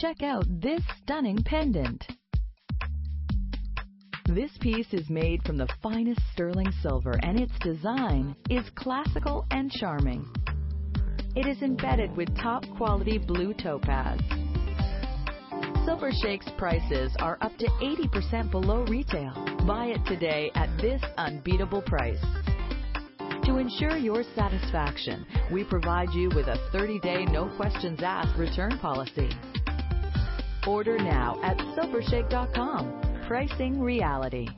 check out this stunning pendant. This piece is made from the finest sterling silver and its design is classical and charming. It is embedded with top quality blue topaz. Silver Shake's prices are up to 80% below retail. Buy it today at this unbeatable price. To ensure your satisfaction, we provide you with a 30-day no questions asked return policy. Order now at silvershake.com. Pricing reality.